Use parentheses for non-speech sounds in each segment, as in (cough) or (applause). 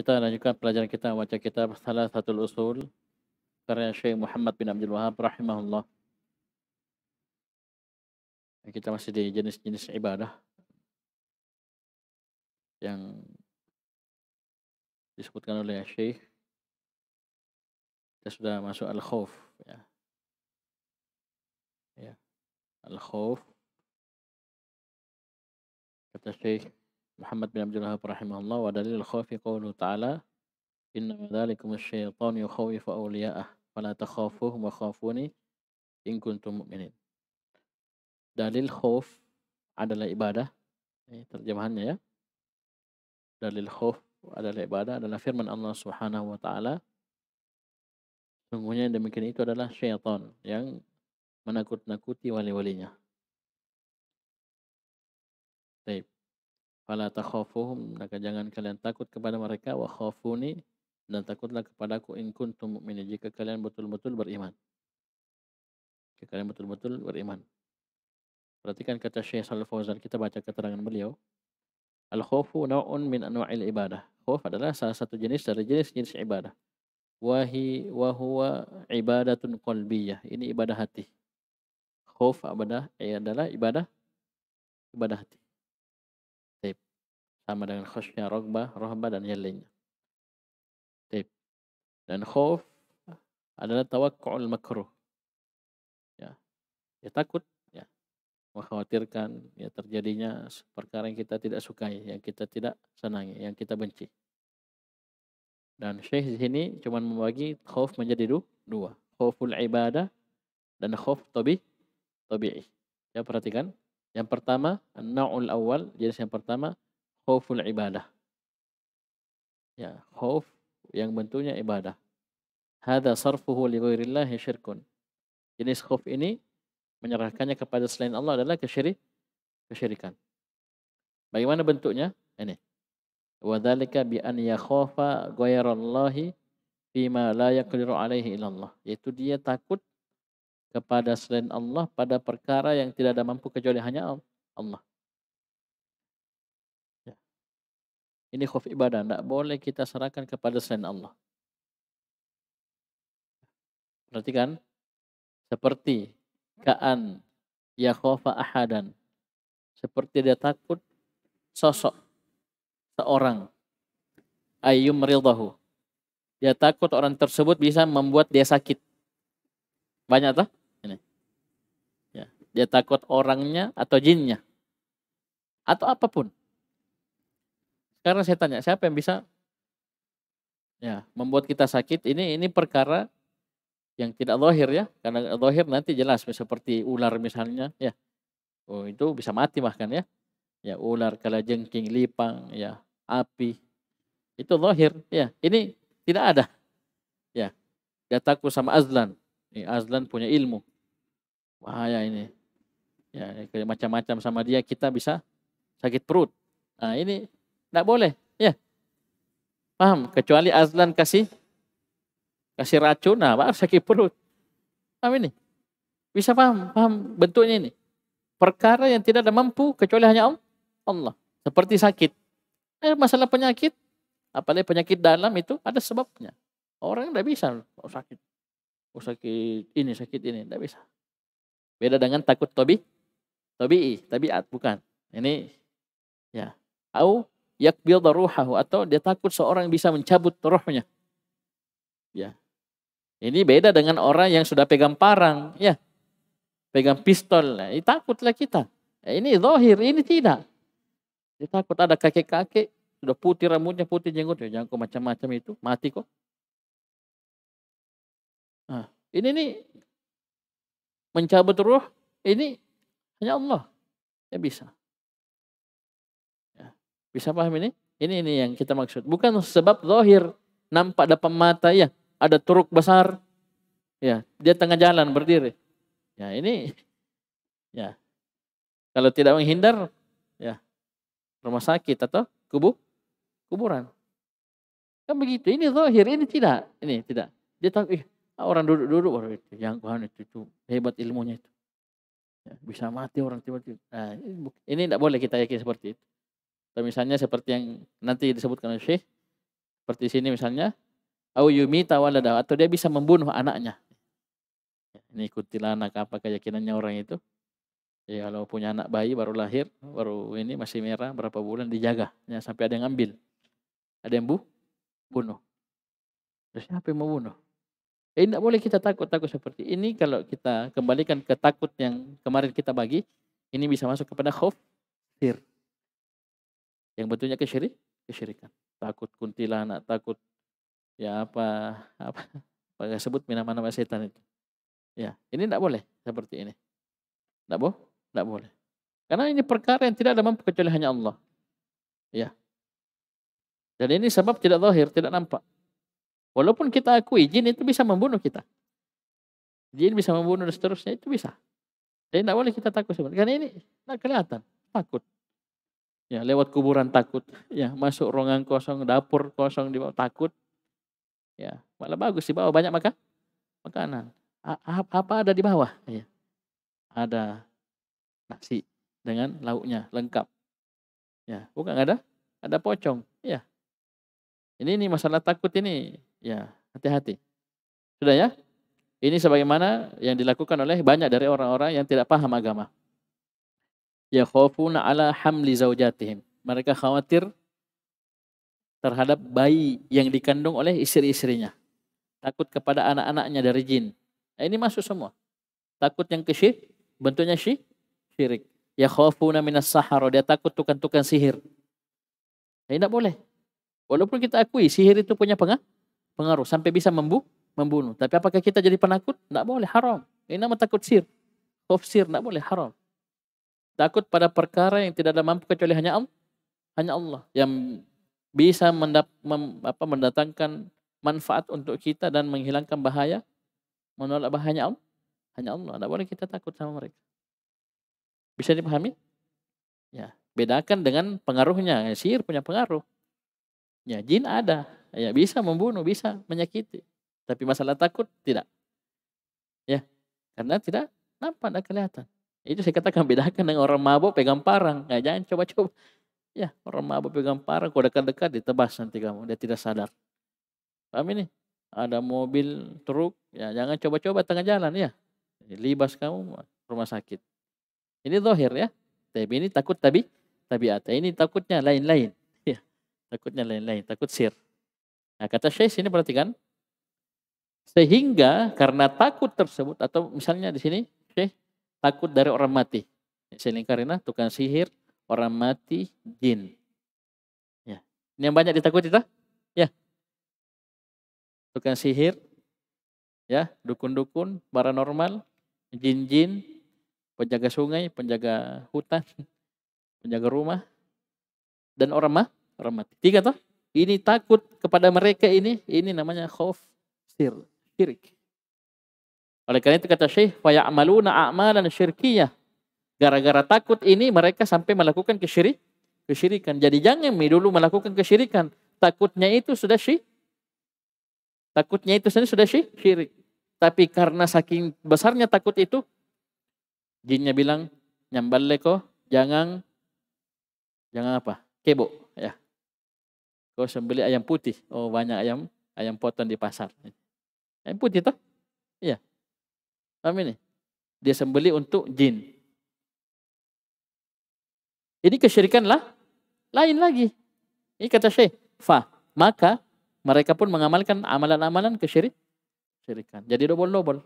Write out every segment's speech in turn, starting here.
Kita lanjutkan pelajaran kita baca kitab Salah Satu Usul karya Syekh Muhammad bin Abdul Wahab rahimahullah. Kita masih di jenis-jenis ibadah yang disebutkan oleh Syekh. Kita sudah masuk al-khauf ya. Ya. Al-khauf kata Syekh Muhammad bin Abdul Wahab rahimahullah wa dalil khawfi qawluhu ta'ala inna dzalikum asy-syaitanu yukhawifu awliya'ah fala takhafuhum wa khafuni in kuntum mu'minin. Dalil khauf adalah ibadah. Ini terjemahannya ya. Dalil khauf adalah ibadah adalah firman Allah Subhanahu wa taala Sungguhnya yang demikian itu adalah syaitan yang menakut-nakuti wali-walinya. Fala takhafuhum, maka jangan kalian takut kepada mereka wa khafuni dan takutlah kepadaku in kuntum mu'minin jika kalian betul-betul beriman. Jika kalian betul-betul beriman. Perhatikan kata Syekh Shalal Fauzan, kita baca keterangan beliau. Al-khawfu naw'un min anwa'il ibadah. Khawf adalah salah satu jenis dari jenis-jenis ibadah. Wahi wa huwa ibadatun qalbiyah. Ini ibadah hati. Khawf adalah ibadah ibadah hati sama dengan khasyah, rogbah, rohbah dan lainnya. Dan khauf adalah tawakkul makruh. Ya. Ya takut ya mengkhawatirkan ya terjadinya perkara yang kita tidak sukai, yang kita tidak senangi, yang kita benci. Dan Syekh di sini cuma membagi khauf menjadi dua, khauful ibadah dan khauf tabi tabi'i. Ya perhatikan. Yang pertama, an-na'ul awal, jenis yang pertama khauful ibadah. Ya, khauf yang bentuknya ibadah. Hada sarfuhu li ghairillahi syirkun. Jenis khauf ini menyerahkannya kepada selain Allah adalah kesyirik, kesyirikan. Bagaimana bentuknya? Ini. Wa dzalika bi an yakhafa ghairallahi fima la yaqdiru alaihi illallah. Yaitu dia takut kepada selain Allah pada perkara yang tidak ada mampu kecuali hanya Allah. Ini khuf ibadah. Tidak boleh kita serahkan kepada selain Allah. Perhatikan. Seperti ka'an ya khofa ahadan. Seperti dia takut sosok seorang ayyum ridahu. Dia takut orang tersebut bisa membuat dia sakit. Banyak tak? Ini. Ya. Dia takut orangnya atau jinnya. Atau apa pun. Sekarang saya tanya, siapa yang bisa ya membuat kita sakit? Ini ini perkara yang tidak lohir ya, karena lohir nanti jelas seperti ular misalnya ya. Oh, itu bisa mati bahkan ya. Ya ular, kalajengking, lipang, ya api. Itu lohir ya. Ini tidak ada. Ya. Dia takut sama azlan. Ini azlan punya ilmu. Bahaya ini. Ya, macam-macam sama dia kita bisa sakit perut. Nah, ini tidak boleh. Ya. Paham? Kecuali azlan kasih kasih racun, nah baru sakit perut. Paham ini? Bisa paham? Paham bentuknya ini? Perkara yang tidak ada mampu kecuali hanya Allah. Seperti sakit. Eh, masalah penyakit, apalagi penyakit dalam itu ada sebabnya. Orang tidak bisa oh, sakit. Oh sakit ini, sakit ini. Tidak bisa. Beda dengan takut tobi. Tobi, tabiat, bukan. Ini ya. Au yakbil ruhahu atau dia takut seorang bisa mencabut rohnya. Ya. Ini beda dengan orang yang sudah pegang parang, ya. Pegang pistol, ini takutlah kita. Ya, ini zahir, ini tidak. Dia takut ada kakek-kakek sudah putih rambutnya, putih jenggot, ya, jangan macam-macam itu, mati kok. Nah, ini nih mencabut roh, ini hanya Allah. Ya bisa. Bisa paham ini? Ini ini yang kita maksud. Bukan sebab zahir nampak depan mata ya, ada truk besar. Ya, dia tengah jalan berdiri. Ya, ini ya. Kalau tidak menghindar ya rumah sakit atau kubu kuburan. Kan begitu. Ini zahir, ini tidak. Ini tidak. Dia tahu ih, orang duduk-duduk baru itu yang Tuhan itu, itu hebat ilmunya itu. Ya, bisa mati orang tiba-tiba. Nah, ini tidak boleh kita yakin seperti itu. Atau misalnya seperti yang nanti disebutkan oleh Syekh, Seperti sini misalnya, au yumita waladahu atau dia bisa membunuh anaknya. Ya, ini kuntilanak apa keyakinannya orang itu. Ya kalau punya anak bayi baru lahir, baru ini masih merah berapa bulan dijaga, ya, sampai ada yang ambil. Ada yang bu, bunuh. Terus siapa yang mau bunuh? Eh, tidak boleh kita takut-takut seperti ini. Kalau kita kembalikan ke takut yang kemarin kita bagi, ini bisa masuk kepada khauf, sir. Yang bentuknya kesyirik, kesyirikan takut kuntilanak, takut ya apa apa apa sebut nama-nama setan itu. Ya, ini tidak boleh seperti ini. Tidak boleh, tidak boleh. Karena ini perkara yang tidak ada mampu kecuali hanya Allah. Ya. Dan ini sebab tidak zahir, tidak nampak. Walaupun kita akui jin itu bisa membunuh kita. Jin bisa membunuh dan seterusnya itu bisa. Jadi tidak boleh kita takut sebenarnya. Karena ini tidak kelihatan, takut. Ya, lewat kuburan takut. Ya, masuk ruangan kosong, dapur kosong di bawah takut. Ya, malah bagus di bawah banyak makan makanan. A apa ada di bawah? Ya. Ada nasi dengan lauknya lengkap. Ya, bukan ada? Ada pocong. Ya. Ini ini masalah takut ini. Ya, hati-hati. Sudah ya? Ini sebagaimana yang dilakukan oleh banyak dari orang-orang yang tidak paham agama yakhafuna ala hamli zaujatihim. Mereka khawatir terhadap bayi yang dikandung oleh istri-istrinya. Takut kepada anak-anaknya dari jin. Nah, ini masuk semua. Takut yang kesyir, bentuknya syi, syirik. Yakhafuna minas sahara. Dia takut tukang-tukang sihir. Nah, tidak boleh. Walaupun kita akui sihir itu punya pengaruh. Sampai bisa membu membunuh. Tapi apakah kita jadi penakut? Tidak boleh. Haram. Ini nama takut sir. Khuf sir. Tidak boleh. Haram. Takut pada perkara yang tidak ada mampu kecuali hanya Allah. Hanya Allah yang bisa mendap, mem, apa, mendatangkan manfaat untuk kita dan menghilangkan bahaya, menolak bahaya Allah. Hanya Allah. Tidak boleh kita takut sama mereka. Bisa dipahami? Ya, bedakan dengan pengaruhnya. Ya, sihir punya pengaruh. Ya, jin ada. Ya, bisa membunuh, bisa menyakiti. Tapi masalah takut tidak. Ya, karena tidak nampak, tidak kelihatan. Itu saya katakan bedakan dengan orang mabuk pegang parang. Ya, jangan coba-coba. Ya, orang mabuk pegang parang, kalau dekat-dekat ditebas nanti kamu. Dia tidak sadar. Paham ini? Ada mobil, truk, ya jangan coba-coba tengah jalan ya. Libas kamu rumah sakit. Ini dohir ya. Tapi ini takut tabi, tabiat. Ini takutnya lain-lain. Ya, takutnya lain-lain. Takut sir. Nah, kata Syekh sini perhatikan. Sehingga karena takut tersebut atau misalnya di sini Syekh takut dari orang mati. Seling karena tukang sihir, orang mati, jin. Ya. Ini yang banyak ditakuti tak? Ya. Tukang sihir, ya, dukun-dukun, paranormal, jin-jin, penjaga sungai, penjaga hutan, (laughs) penjaga rumah, dan orang mah, orang mati. Tiga toh? Ini takut kepada mereka ini, ini namanya khauf sir, syirik. Oleh karena itu kata Syekh, faya'maluna a'malan syirkiyah. Gara-gara takut ini mereka sampai melakukan kesyirik, kesyirikan. Jadi jangan dulu melakukan kesyirikan. Takutnya itu sudah syirik. Takutnya itu sendiri sudah syirik. Tapi karena saking besarnya takut itu, jinnya bilang, nyambal leko, jangan, jangan apa? Kebo, ya. Kau sembeli ayam putih. Oh banyak ayam, ayam potong di pasar. Ayam putih toh? Iya. Paham ini? Dia sembeli untuk jin. Ini kesyirikan lah. Lain lagi. Ini kata Syekh. Fa. Maka mereka pun mengamalkan amalan-amalan kesyirik. Syirikan. Jadi double-double.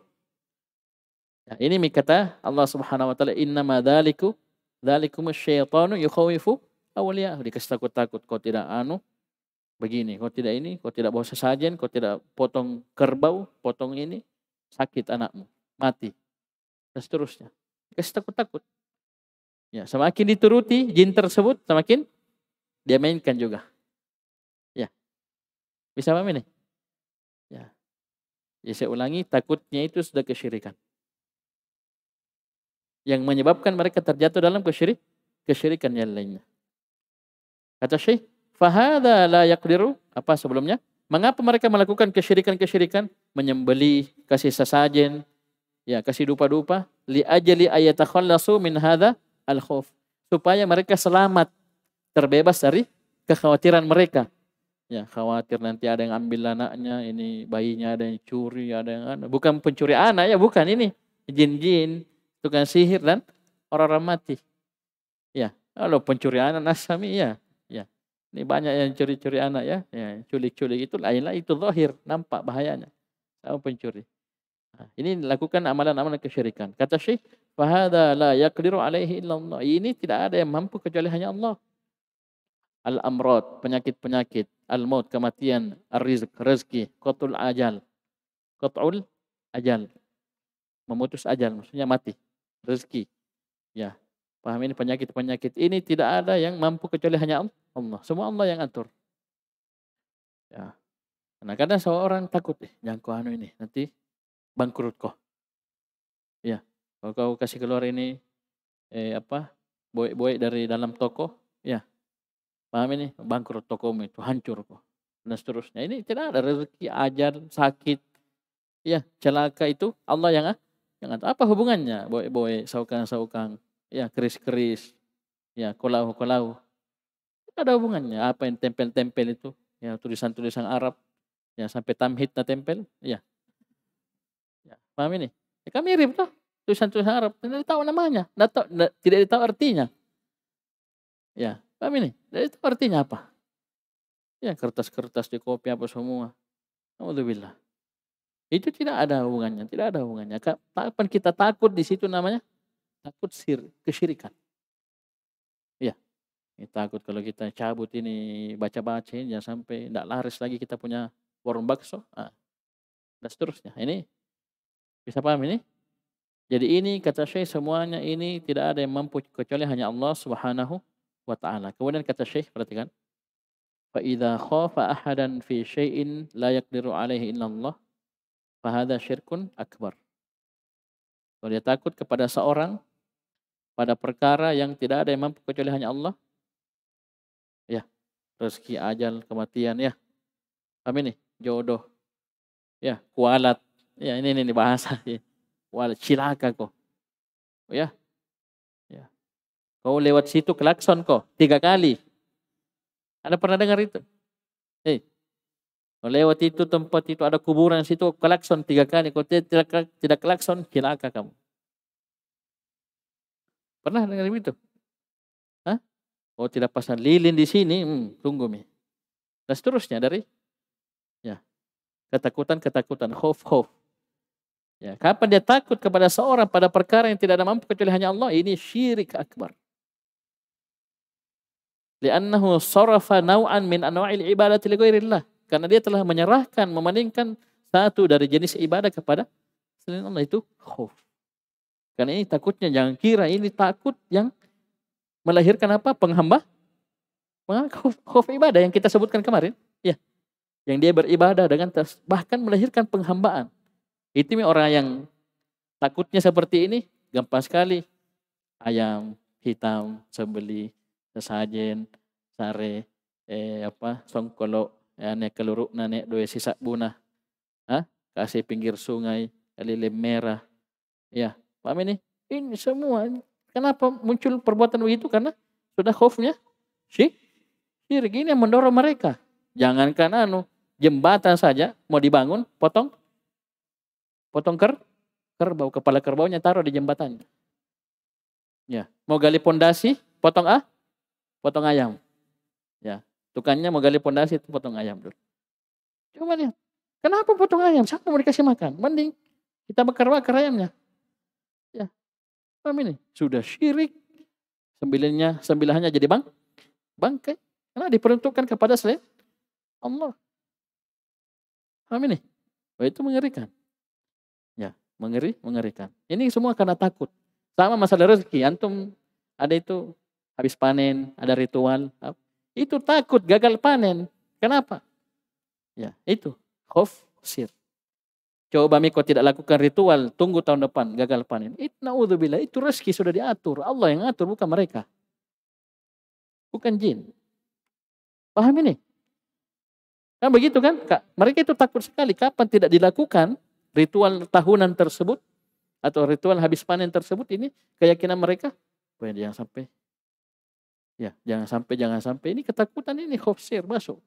Ya, ini kata Allah Subhanahu wa taala innama dzaliku dzalikum syaitanu yukhawifu awliya. Dikasih takut-takut kau tidak anu begini, kau tidak ini, kau tidak bawa sesajen, kau tidak potong kerbau, potong ini, sakit anakmu mati. Dan seterusnya. Kasih takut-takut. Ya, semakin dituruti jin tersebut, semakin dia mainkan juga. Ya. Bisa paham ini? Ya. Ya saya ulangi, takutnya itu sudah kesyirikan. Yang menyebabkan mereka terjatuh dalam kesyirik, kesyirikan yang lainnya. Kata Syekh, fahada la yakdiru, apa sebelumnya? Mengapa mereka melakukan kesyirikan-kesyirikan? Menyembeli, kasih sesajen, Ya, kasih dupa-dupa li ajali ayatakhallasu min hadza al khauf supaya mereka selamat terbebas dari kekhawatiran mereka Ya, khawatir nanti ada yang ambil anaknya, ini bayinya ada yang curi, ada yang ada. Bukan pencuri anak ya, bukan ini. Jin-jin, tukang sihir dan orang-orang mati. Ya, kalau pencuri anak nasami ya. Ya. Ini banyak yang curi-curi anak ya. Ya, culik-culik itu lainlah itu zahir, nampak bahayanya. Sama pencuri. Nah, ini lakukan amalan-amalan kesyirikan. Kata Syekh, "Fahada la yaqdiru alaihi illallah." Ini tidak ada yang mampu kecuali hanya Allah. Al-amrad, penyakit-penyakit, al-maut, kematian, ar-rizq, rezeki, qatul ajal. Qatul ajal. Memutus ajal, maksudnya mati. Rezeki. Ya. Paham ini penyakit-penyakit ini tidak ada yang mampu kecuali hanya Allah. Semua Allah yang atur. Ya. Nah, kadang seorang takut, eh, jangan kau anu ini, nanti bangkrut kok. Ya. Kalau kau kasih keluar ini eh apa? Boy-boy dari dalam toko, ya. Paham ini? Bangkrut toko itu hancur kok. Dan seterusnya. Ini tidak ada rezeki, ajar, sakit. Ya, celaka itu Allah yang yang apa hubungannya? Boy-boy, saukang-saukang, ya keris-keris, ya kolau-kolau. Ada hubungannya. Apa yang tempel-tempel itu? Ya tulisan-tulisan Arab, ya sampai tamhid na tempel, ya. Paham ini? Ya, kami mirip tuh tulisan-tulisan Arab. Tidak tahu namanya, tidak tahu, tidak tahu artinya. Ya, Paham ini? Dan itu artinya apa? Ya kertas-kertas di kopi apa semua. Alhamdulillah. Itu tidak ada hubungannya, tidak ada hubungannya. Kapan kita takut di situ namanya? Takut sir, kesyirikan. Ya. Kita takut kalau kita cabut ini baca-baca ini jangan sampai tidak laris lagi kita punya warung bakso. Nah, dan seterusnya. Ini bisa paham ini? Jadi ini kata Syekh semuanya ini tidak ada yang mampu kecuali hanya Allah Subhanahu wa taala. Kemudian kata Syekh perhatikan. Fa idza khafa ahadan fi syai'in la yaqdiru alaihi illallah fa hadza syirkun akbar. Kalau dia takut kepada seorang pada perkara yang tidak ada yang mampu kecuali hanya Allah. Ya, rezeki, ajal, kematian ya. Kami nih, jodoh. Ya, kualat, Ya, ini ini bahasa. Ya. Kualat, cilaka kok. Ya, Kau lewat situ klakson kok tiga kali. Anda pernah dengar itu? Hei, kau lewat itu tempat itu ada kuburan situ klakson tiga kali. Kau tidak tidak klakson celaka kamu. Pernah dengar itu? Hah? Kau tidak pasang lilin di sini, hmm, tunggu mi. Dan seterusnya dari ya ketakutan-ketakutan, hof-hof. Ya, kapan dia takut kepada seorang pada perkara yang tidak ada mampu kecuali hanya Allah, ini syirik akbar. Li'annahu sarafa naw'an min anwa'il ibadati li ghairillah. Karena dia telah menyerahkan, memalingkan satu dari jenis ibadah kepada selain Allah itu khauf. Karena ini takutnya jangan kira ini takut yang melahirkan apa? Penghamba. Khauf, khauf ibadah yang kita sebutkan kemarin. Ya. Yang dia beribadah dengan bahkan melahirkan penghambaan. Itu orang yang takutnya seperti ini gampang sekali. Ayam hitam sembeli sesajen sare eh apa songkolo ane keluruk nane dua sisa bunah ah kasih pinggir sungai lilin merah. Ya paham ini? Ini semua kenapa muncul perbuatan begitu? Karena sudah khofnya sih syirik ini yang mendorong mereka. Jangankan anu jembatan saja mau dibangun potong potong ker kerbau kepala kerbaunya taruh di jembatan ya mau gali pondasi potong ah potong ayam. Ya, tukangnya mau gali pondasi potong ayam dulu. Coba lihat. Kenapa potong ayam? Siapa mau dikasih makan? Mending kita bakar-bakar ayamnya. Ya. Paham ini? Sudah syirik. Sembilannya, sembilannya jadi bang, bangkai. Karena diperuntukkan kepada selain Allah. Paham ini? Oh, itu mengerikan. Mengeri, mengerikan. Ini semua karena takut. Sama masalah rezeki. Antum ada itu habis panen, ada ritual. Itu takut gagal panen. Kenapa? Ya, itu. Khof sir. Coba Miko tidak lakukan ritual, tunggu tahun depan gagal panen. Itu naudzubillah, itu rezeki sudah diatur. Allah yang atur, bukan mereka. Bukan jin. Paham ini? Kan begitu kan? Mereka itu takut sekali kapan tidak dilakukan ritual tahunan tersebut atau ritual habis panen tersebut ini keyakinan mereka, jangan sampai Ya, jangan sampai jangan sampai ini ketakutan ini khofsir masuk.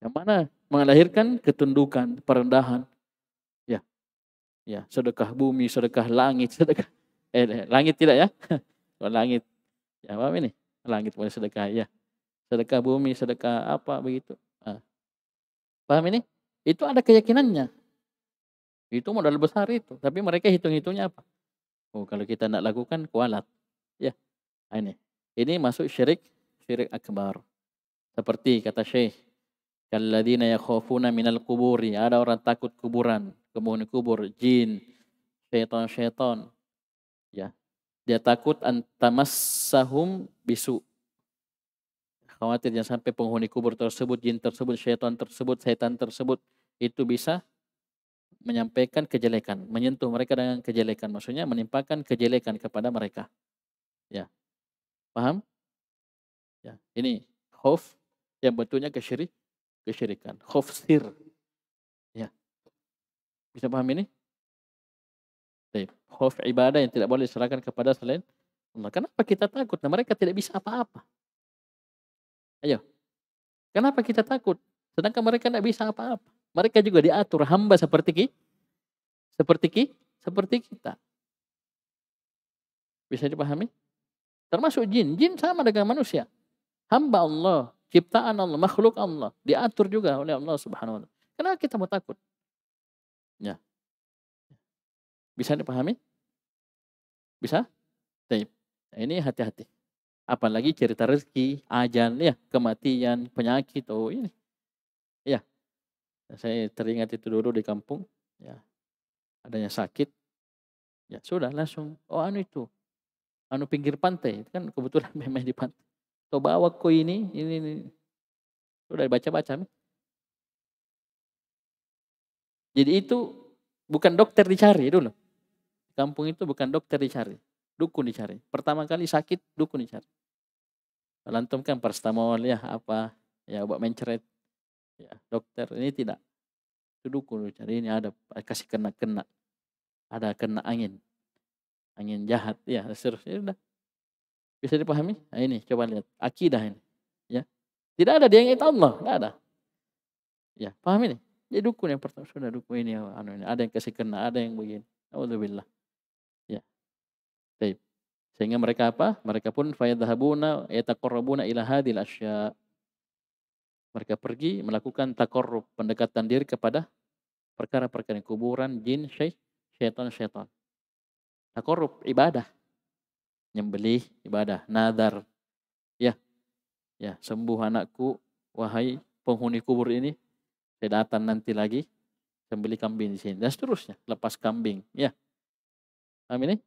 Yang mana melahirkan ketundukan, perendahan. Ya. Ya, sedekah bumi, sedekah langit, (laughs) sedekah eh langit tidak ya? Kalau (laughs) langit. Ya, apa ini? Langit boleh sedekah ya. Sedekah bumi, sedekah apa begitu. Nah. Paham ini? Itu ada keyakinannya. Itu modal besar itu. Tapi mereka hitung-hitungnya apa? Oh, kalau kita tidak lakukan kualat. Ya. Nah, ini. Ini masuk syirik syirik akbar. Seperti kata Syekh, Kalladina yakhafuna minal kuburi. Ada orang takut kuburan, kemudian kubur, jin, syaitan-syaitan. Ya. Dia takut antamassahum bisu. Khawatir jangan sampai penghuni kubur tersebut, jin tersebut, syaitan tersebut, syaitan tersebut itu bisa menyampaikan kejelekan, menyentuh mereka dengan kejelekan. Maksudnya menimpakan kejelekan kepada mereka. Ya. Paham? Ya, ini khauf yang bentuknya kesyirik, kesyirikan. Khauf sir. Ya. Bisa paham ini? Baik. Khauf ibadah yang tidak boleh diserahkan kepada selain Allah. Kenapa kita takut? Nah, mereka tidak bisa apa-apa. Ayo. Kenapa kita takut? Sedangkan mereka tidak bisa apa-apa. Mereka juga diatur hamba seperti kita. Seperti kita. Seperti kita. Bisa dipahami? Termasuk jin. Jin sama dengan manusia. Hamba Allah. Ciptaan Allah. Makhluk Allah. Diatur juga oleh Allah subhanahu wa ta'ala. Kenapa kita mau takut? Ya. Bisa dipahami? Bisa? Nah, ini hati-hati. Apalagi cerita rezeki, ajal, ya, kematian, penyakit, oh ini. Ya. Saya teringat itu dulu di kampung, ya. Adanya sakit. Ya, sudah langsung, oh anu itu. Anu pinggir pantai, itu kan kebetulan (laughs) memang di pantai. Tuh bawa ko ini, ini, ini. Sudah baca-baca. Jadi itu bukan dokter dicari dulu. Kampung itu bukan dokter dicari dukun dicari. Pertama kali sakit, dukun dicari. Antum kan ya apa, ya obat mencret. Ya, dokter ini tidak. Itu dukun dicari. Ini ada kasih kena-kena. Ada kena angin. Angin jahat ya, seterusnya udah. Bisa dipahami? Nah, ini coba lihat akidah ini. Ya. Tidak ada dia yang itu Allah, tidak ada. Ya, paham ini? Jadi dukun yang pertama sudah dukun ini, anu ini. Ada yang kasih kena, ada yang begini. Alhamdulillah. Baik. Sehingga mereka apa? Mereka pun fayadhabuna yataqarrabuna ila hadhil asya. Mereka pergi melakukan takarrub, pendekatan diri kepada perkara-perkara kuburan, jin, syaitan, syaitan. Takarrub ibadah. Nyembelih ibadah, nadar. Ya. Ya, sembuh anakku wahai penghuni kubur ini. Saya datang nanti lagi sembelih kambing di sini dan seterusnya, lepas kambing, ya. Amin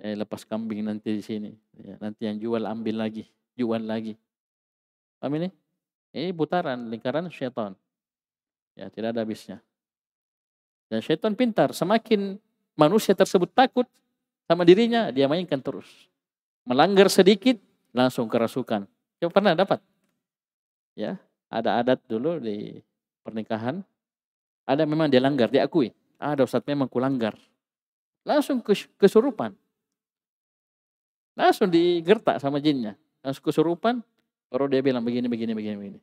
eh, lepas kambing nanti di sini. Ya, nanti yang jual ambil lagi, jual lagi. Paham ini? Ini putaran lingkaran syaitan. Ya, tidak ada habisnya. Dan syaitan pintar, semakin manusia tersebut takut sama dirinya, dia mainkan terus. Melanggar sedikit, langsung kerasukan. Coba pernah dapat? Ya, ada adat dulu di pernikahan. Ada memang dia langgar, diakui. Ada Ustaz memang kulanggar. Langsung kesurupan. Langsung digertak sama jinnya. Langsung kesurupan, baru dia bilang begini, begini, begini, begini.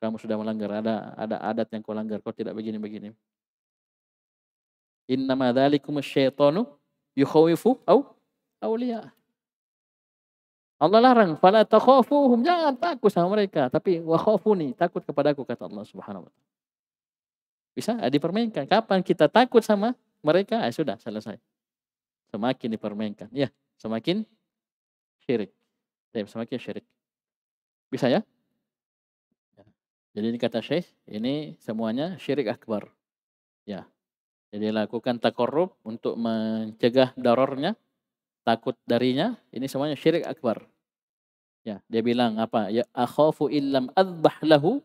Kamu sudah melanggar, ada ada adat yang kau langgar, kau tidak begini, begini. Innama dhalikum syaitanu yukhawifu au awliya. Allah larang, fala takhafuhum, jangan takut sama mereka, tapi wa khafuni, takut kepada aku kata Allah Subhanahu wa taala. Bisa dipermainkan. Kapan kita takut sama mereka, eh, sudah selesai. Semakin dipermainkan. Ya, semakin syirik. Semakin syirik. Bisa ya? ya? Jadi ini kata Syekh, ini semuanya syirik akbar. Ya. Jadi lakukan takorrub untuk mencegah darornya, takut darinya, ini semuanya syirik akbar. Ya, dia bilang apa? Ya akhafu illam adzbah lahu.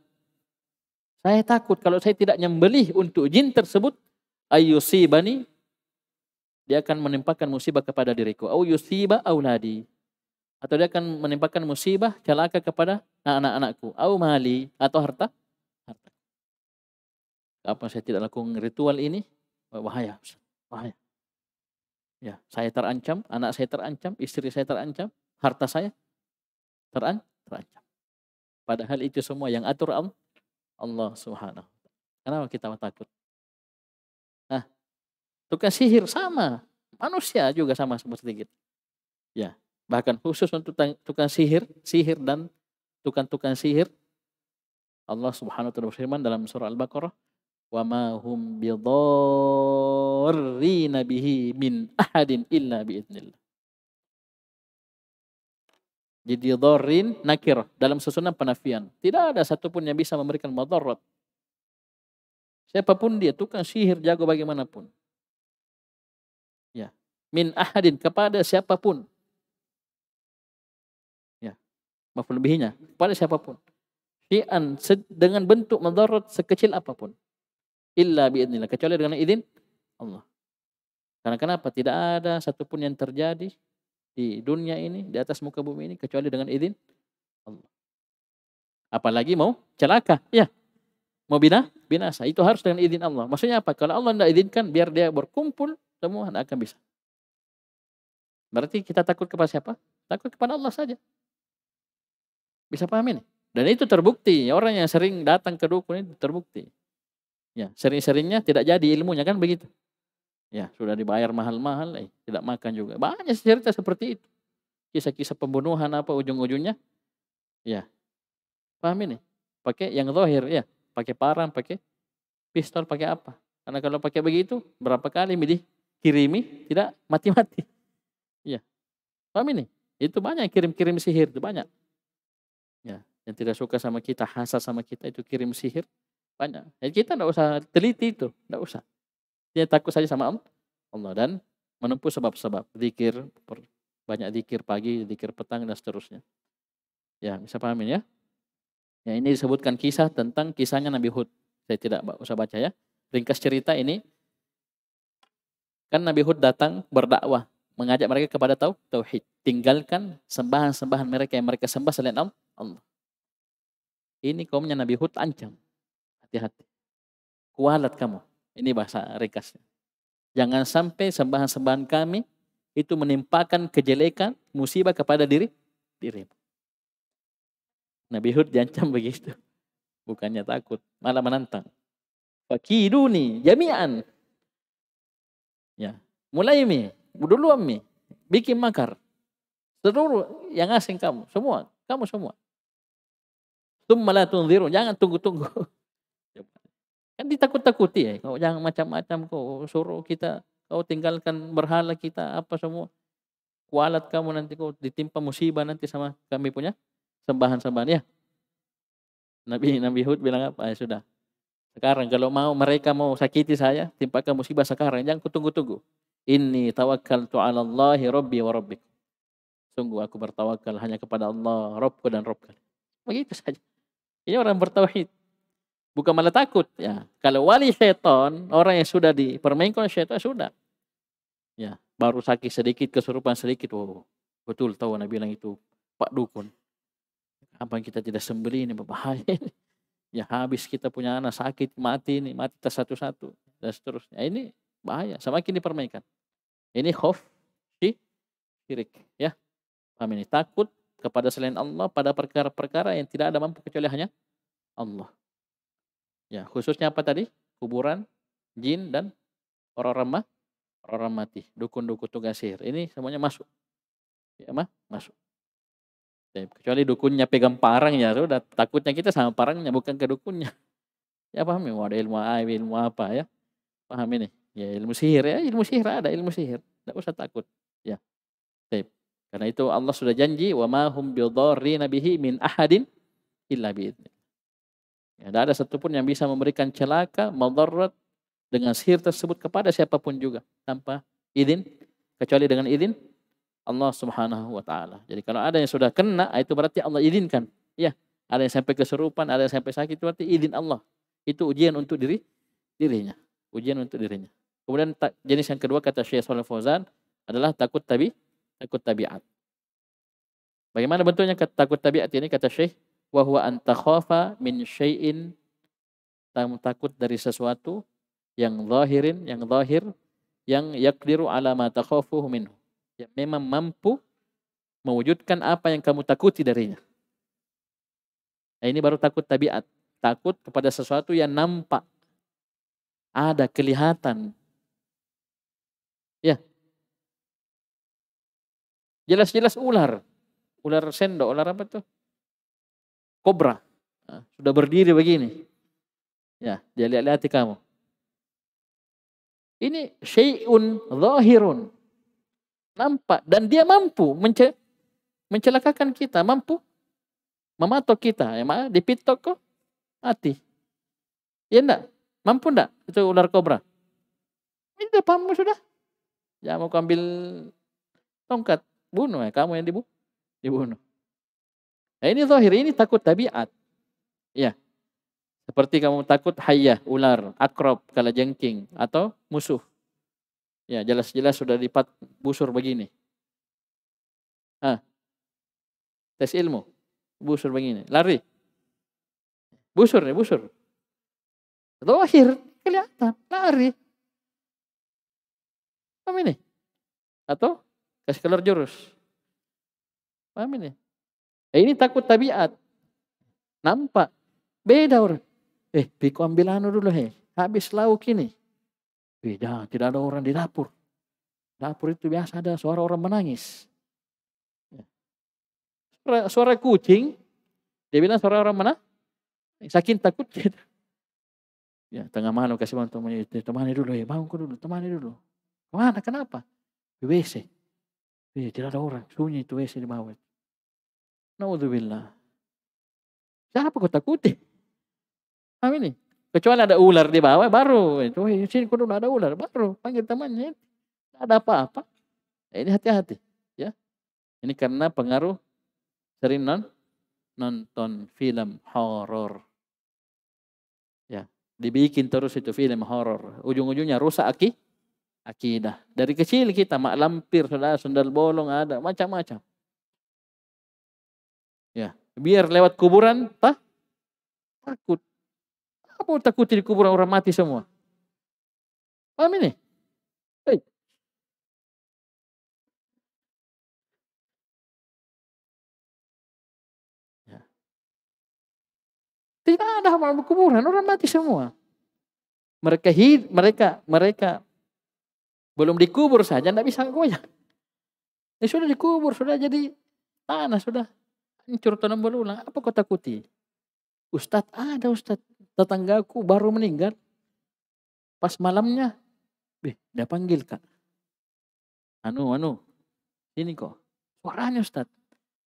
Saya takut kalau saya tidak nyembelih untuk jin tersebut, ayusibani dia akan menimpakan musibah kepada diriku. Au yusiba auladi atau dia akan menimpakan musibah celaka kepada anak-anakku. Au mali atau harta? Harta. Apa saya tidak lakukan ritual ini? Bahaya bahaya. Ya saya terancam anak saya terancam istri saya terancam harta saya teran terancam. Padahal itu semua yang atur Allah Subhanahu Kenapa kita takut? Nah, tukang sihir sama, manusia juga sama seperti kita. Ya, bahkan khusus untuk tukang sihir, sihir dan tukang-tukang sihir Allah Subhanahu wa taala berfirman dalam surah Al-Baqarah, "Wa ma hum bidarrina bihi min ahadin illa biidznillah." Jadi dharrin nakir dalam susunan penafian. Tidak ada satupun yang bisa memberikan madarat. Siapa pun dia, tukang sihir, jago bagaimanapun. Ya. Min ahadin kepada siapa pun. Maaf lebihnya. Kepada siapa pun. Fi'an dengan bentuk madarat sekecil apa pun. Illa biidnillah. Kecuali dengan izin Allah. Karena kenapa? Tidak ada satupun yang terjadi di dunia ini, di atas muka bumi ini kecuali dengan izin Allah. Apalagi mau celaka, ya. Mau bina, binasa. Itu harus dengan izin Allah. Maksudnya apa? Kalau Allah tidak izinkan, biar dia berkumpul, semua tidak akan bisa. Berarti kita takut kepada siapa? Takut kepada Allah saja. Bisa paham ini? Dan itu terbukti. Orang yang sering datang ke dukun itu terbukti. Ya, sering-seringnya tidak jadi ilmunya kan begitu. Ya, sudah dibayar mahal-mahal, eh, tidak makan juga. Banyak cerita seperti itu. Kisah-kisah pembunuhan apa ujung-ujungnya. Ya. Paham ini? Pakai yang zahir ya, pakai parang, pakai pistol, pakai apa? Karena kalau pakai begitu, berapa kali milih kirimi tidak mati-mati. (laughs) Ya. Paham ini? Itu banyak kirim-kirim sihir, itu banyak. Ya, yang tidak suka sama kita, hasad sama kita itu kirim sihir banyak. Ya, kita tidak usah teliti itu, tidak usah. Dia takut saja sama Allah dan menempuh sebab-sebab. Zikir, banyak zikir pagi, zikir petang dan seterusnya. Ya, bisa pahamin ya? Ya, ini disebutkan kisah tentang kisahnya Nabi Hud. Saya tidak usah baca ya. Ringkas cerita ini, kan Nabi Hud datang berdakwah, mengajak mereka kepada tau, tauhid. Tinggalkan sembahan-sembahan mereka yang mereka sembah selain Allah. Ini kaumnya Nabi Hud ancam. Hati-hati. Kualat kamu. Ini bahasa ringkasnya. Jangan sampai sembahan-sembahan kami itu menimpakan kejelekan, musibah kepada diri dirimu. Nabi Hud diancam (laughs) begitu. Bukannya takut, malah menantang. Fakiduni jami'an. Ya, mulai mi, dulu mi, bikin makar. Seluruh yang asing kamu, semua, kamu semua. Tumma la jangan tunggu-tunggu. Kan ditakut-takuti ya. Kau jangan macam-macam kau suruh kita. Kau tinggalkan berhala kita apa semua. Kualat kamu nanti kau ditimpa musibah nanti sama kami punya sembahan-sembahan ya. Nabi Nabi Hud bilang apa? Ya sudah. Sekarang kalau mau mereka mau sakiti saya, timpakan musibah sekarang. Jangan kutunggu-tunggu. Ini tawakal tu ala Allahi Rabbi wa Rabbik. Sungguh aku bertawakal hanya kepada Allah, Rabbku dan Rabb Begitu saja. Ini orang bertauhid. Bukan malah takut. Ya. Kalau wali setan, orang yang sudah dipermainkan setan sudah. Ya, baru sakit sedikit, kesurupan sedikit. Oh, betul tahu Nabi bilang itu Pak Dukun. Apa kita tidak sembeli ini berbahaya. (laughs) ya habis kita punya anak sakit, mati ini, mati tas satu-satu. Dan seterusnya. Ini bahaya, semakin dipermainkan. Ini khof, syirik. Ya, paham ini? Takut kepada selain Allah pada perkara-perkara yang tidak ada mampu kecuali hanya Allah. Ya, khususnya apa tadi? Kuburan, jin dan orang-orang orang mati, dukun-dukun tugas sihir. Ini semuanya masuk. Ya, mah, masuk. Ya, kecuali dukunnya pegang parang ya, sudah takutnya kita sama parangnya bukan ke dukunnya. (laughs) Ya paham ya, ada ilmu aib, ilmu apa ya. Paham ini? Ya ilmu sihir ya, ilmu sihir ada ilmu sihir. Tidak usah takut. Ya. Taip. Karena itu Allah sudah janji wa ma hum bihi min ahadin illa biidni. Ya, tidak ada satupun yang bisa memberikan celaka, madarat dengan sihir tersebut kepada siapa pun juga tanpa izin kecuali dengan izin Allah Subhanahu wa taala. Jadi kalau ada yang sudah kena itu berarti Allah izinkan. Ya, ada yang sampai kesurupan, ada yang sampai sakit itu berarti izin Allah. Itu ujian untuk diri dirinya. Ujian untuk dirinya. Kemudian jenis yang kedua kata Syekh Shalal Fauzan adalah takut tabi, takut tabiat. Bagaimana bentuknya takut tabiat ini kata Syekh? wa huwa an takhafa min syai'in takut dari sesuatu yang zahirin, yang zahir, yang yakdiru ala ma takhafuhu minhu. Yang memang mampu mewujudkan apa yang kamu takuti darinya. Nah, ini baru takut tabiat. Takut kepada sesuatu yang nampak. Ada kelihatan. Ya. Jelas-jelas ular. Ular sendok, ular apa tuh? Kobra. Nah, sudah berdiri begini. Ya, dia lihat-lihat kamu. Ini syai'un zahirun. Nampak dan dia mampu mence mencelakakan kita, mampu mematok kita. Ya, dipitok kok mati. Ya enggak? Mampu enggak itu ular kobra? Ini paham sudah. Ya mau ambil tongkat, bunuh ya kamu yang dibunuh. dibunuh. Nah, ini zahir, ini takut tabiat. Ya. Seperti kamu takut hayah, ular, akrob, jengking atau musuh. Ya, jelas-jelas sudah lipat busur begini. Ah. Tes ilmu. Busur begini. Lari. Busur ya, busur. Zahir, kelihatan. Lari. Paham ini? Atau kasih keluar jurus. Paham ini? Eh, ini takut tabiat. Nampak. Beda orang. Eh, piku ambil anu dulu he. Habis lauk ini. Beda, tidak ada orang di dapur. Dapur itu biasa ada suara orang menangis. Ya. Suara, kucing, dia bilang suara orang mana? Saking takut gitu. Ya, tengah malam kasih bantu temannya, temani dulu ya, bangun dulu, temani dulu. Ke mana, kenapa? WC. Eh, tidak ada orang, sunyi itu WC di bawah. Naudzubillah. Siapa kau takuti? Paham ini? Kecuali ada ular di bawah baru itu sini kudu ada ular baru panggil temannya. Tidak ada apa-apa. Ini hati-hati ya. Ini karena pengaruh sering non nonton film horor. Ya, dibikin terus itu film horor. Ujung-ujungnya rusak aki akidah. Dari kecil kita mak lampir, sudah sundal bolong ada macam-macam. Ya, biar lewat kuburan tak takut apa takut di kuburan orang mati semua? Paham ini? Hey. Ya. Tidak ada hal kuburan, orang mati semua. Mereka hid, mereka mereka belum dikubur saja tidak bisa goyah. Ya sudah dikubur, sudah jadi tanah, sudah hancur tanam berulang. Apa kau takuti? Ustadz ada Ustadz tetanggaku baru meninggal. Pas malamnya, beh, dia panggil kak. Anu, anu, ini kok. Suaranya Ustaz.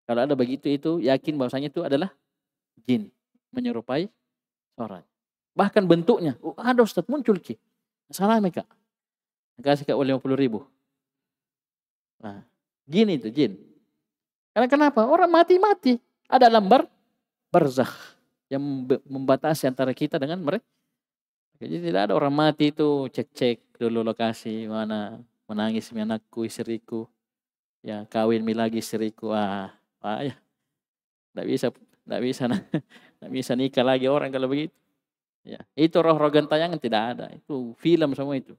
Kalau ada begitu itu, yakin bahwasanya itu adalah jin. Menyerupai suaranya. Bahkan bentuknya, oh, ada Ustaz muncul ki. Salah kak. Kasih kak 50 ribu. Nah, gini itu jin. Karena kenapa? Orang mati-mati. Ada lembar barzakh yang membatasi antara kita dengan mereka. Jadi tidak ada orang mati itu cek-cek dulu lokasi mana menangis anakku istriku ya kawin mi lagi istriku ah, ah ya tidak bisa tidak bisa tidak (laughs) bisa nikah lagi orang kalau begitu ya itu roh-roh gentayangan tidak ada itu film semua itu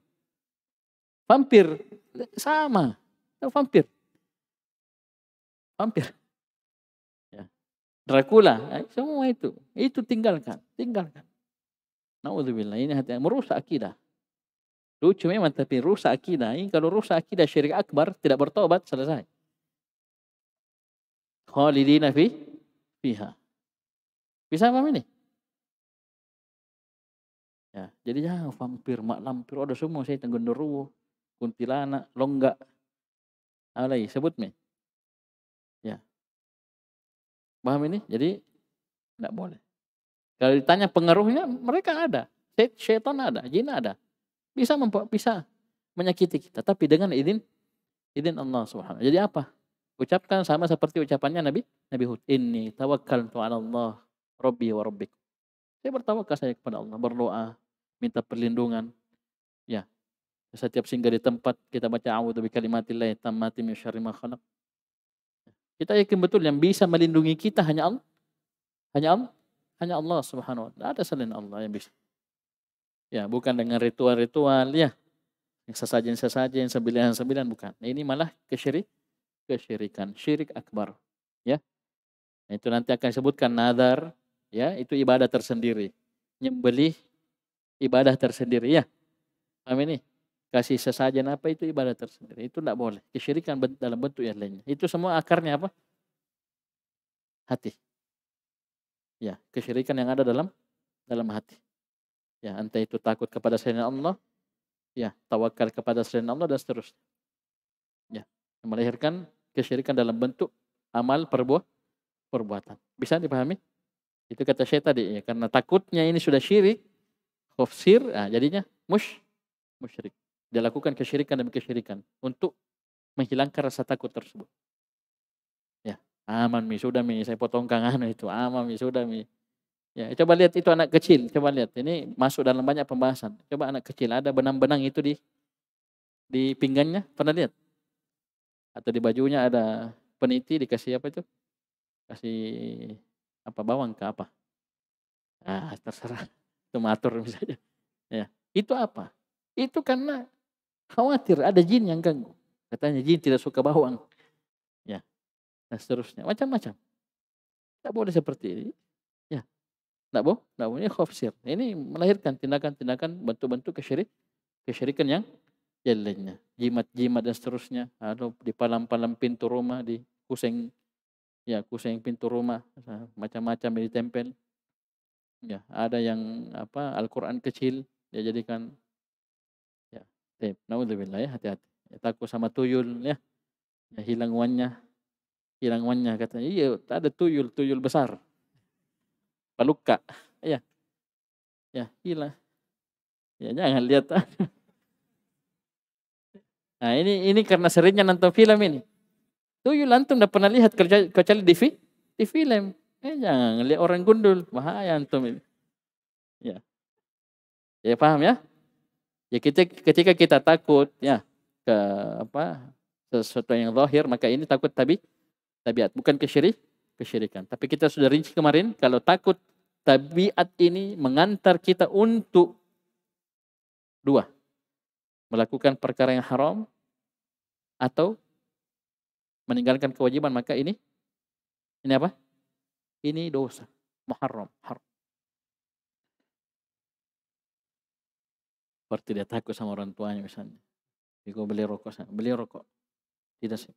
vampir sama itu vampir vampir Dracula, eh, semua itu. Itu tinggalkan, tinggalkan. Naudzubillah, ini hati merusak akidah. Lucu memang tapi rusak akidah. Ini kalau rusak akidah syirik akbar tidak bertobat selesai. Khalidina fi fiha. Bisa paham ini? Ya, jadi jangan vampir, mak lampir, ada semua saya tenggondoruwo, kuntilanak, longgak. Alai, sebut me. Ya, Paham ini? Jadi tidak boleh. Kalau ditanya pengaruhnya, mereka ada. Syaitan ada, jin ada. Bisa membuat bisa menyakiti kita. Tapi dengan izin izin Allah Subhanahu. Jadi apa? Ucapkan sama seperti ucapannya Nabi Nabi Hud. Ini tawakal ala Allah Rabbi wa Rabbik. Saya bertawakal saya kepada Allah, berdoa, minta perlindungan. Ya. Setiap singgah di tempat kita baca a'udzu bi kalimatillah tammati min syarri ma. Kita yakin betul yang bisa melindungi kita hanya Allah. Hanya Allah. Hanya Allah subhanahu wa ta'ala. Ada selain Allah yang bisa. Ya, bukan dengan ritual-ritual ya. Sesajen-sesajen, sembilan-sembilan bukan. Ini malah kesyirik, kesyirikan, syirik akbar. Ya. Itu nanti akan disebutkan nadar, ya itu ibadah tersendiri. Nyembelih ibadah tersendiri ya. Paham ini? Kasih sesajen apa itu ibadah tersendiri. Itu tidak boleh. Kesyirikan dalam bentuk yang lainnya. Itu semua akarnya apa? Hati. Ya, kesyirikan yang ada dalam dalam hati. Ya, entah itu takut kepada selain Allah, ya, tawakal kepada selain Allah dan seterusnya. Ya, melahirkan kesyirikan dalam bentuk amal perbuat perbuatan. Bisa dipahami? Itu kata saya tadi ya, karena takutnya ini sudah syirik, khofsir, nah, jadinya mush, musyrik. Dia lakukan kesyirikan demi kesyirikan untuk menghilangkan rasa takut tersebut. Ya, aman mi sudah mi, saya potong kangen itu, aman mi sudah mi. Ya, coba lihat itu anak kecil, coba lihat. Ini masuk dalam banyak pembahasan. Coba anak kecil ada benang-benang itu di di pinggangnya, pernah lihat? Atau di bajunya ada peniti dikasih apa itu? Kasih apa bawang ke apa? Ah, terserah. Itu matur misalnya. Ya, itu apa? Itu karena khawatir ada jin yang ganggu. Katanya jin tidak suka bawang. Ya. Dan seterusnya. Macam-macam. Tidak boleh seperti ini. Tidak boleh, tidak boleh khofsir. Ini melahirkan tindakan-tindakan bentuk-bentuk kesyirik, kesyirikan yang yang lainnya. Jimat-jimat dan seterusnya. Atau di palam-palam pintu rumah, di kuseng, ya kuseng pintu rumah, macam-macam ditempel. Ya, ada yang apa Al-Quran kecil dia jadikan tape. Naudzubillah ya, hati-hati. Ya, takut sama tuyul ya. Ya hilang wannya. Hilang wannya katanya. Iya, ada tuyul, tuyul besar. Paluka. Ya. Ya, hilang. Ya, jangan lihat. (laughs) Nah, ini ini karena seringnya nonton film ini. Tuyul antum udah pernah lihat kerja kecuali di, di film. Eh, jangan lihat orang gundul. Bahaya antum ini. Ya. Ya paham ya? Ya kita ketika kita takut ya ke apa sesuatu yang zahir maka ini takut tabi tabiat bukan kesyirik kesyirikan. Tapi kita sudah rinci kemarin, kalau takut tabiat ini mengantar kita untuk dua. Melakukan perkara yang haram atau meninggalkan kewajiban, maka ini ini apa? Ini dosa, muharram, haram. Seperti dia takut sama orang tuanya misalnya. Jika beli rokok, beli rokok. Tidak sih.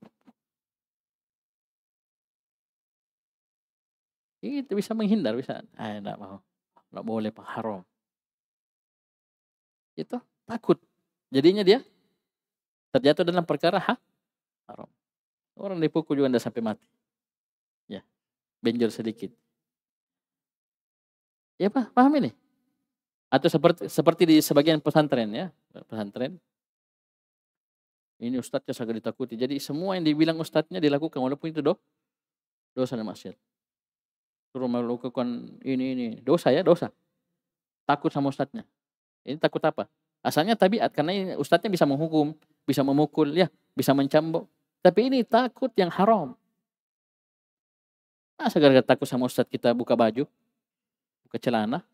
Itu bisa menghindar, bisa. Ah, enggak mau. Enggak boleh Pak, haram. Itu takut. Jadinya dia terjatuh dalam perkara ha? haram. Orang dipukul juga tidak sampai mati. Ya, benjol sedikit. Ya Pak, paham ini? Atau seperti seperti di sebagian pesantren ya, pesantren. Ini ustadznya sangat ditakuti. Jadi semua yang dibilang ustadznya dilakukan walaupun itu do, dosa dan maksiat. Suruh melakukan ini ini. Dosa ya dosa. Takut sama ustadznya. Ini takut apa? Asalnya tabiat karena ustadznya bisa menghukum bisa memukul ya bisa mencambuk. Tapi ini takut yang haram. Masa gara-gara takut sama ustadz kita buka baju buka celana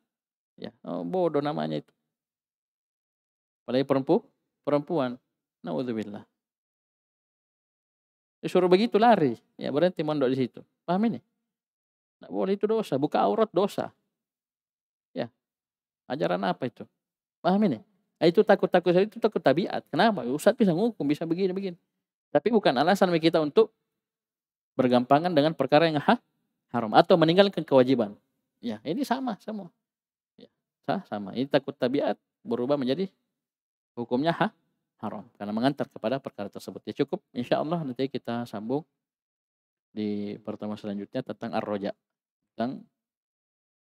ya oh, bodoh namanya itu apalagi perempuan perempuan naudzubillah disuruh begitu lari ya berhenti mondok di situ paham ini tidak boleh itu dosa. Buka aurat dosa. Ya. Ajaran apa itu? Paham ini? Nah, itu takut-takut itu takut tabiat. Kenapa? Ustaz bisa ngukum, bisa begini-begini. Tapi bukan alasan bagi kita untuk bergampangan dengan perkara yang ha haram atau meninggalkan kewajiban. Ya, ini sama semua. Sah, sama. Ini takut tabiat berubah menjadi hukumnya ha haram karena mengantar kepada perkara tersebut. Ya cukup insya Allah nanti kita sambung di pertemuan selanjutnya tentang ar-roja. Tentang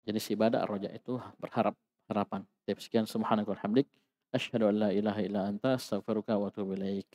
jenis ibadah ar-roja itu berharap harapan. Sekian subhanallahi walhamdik. Asyhadu an la ilaha illa anta astaghfiruka wa atubu ilaik.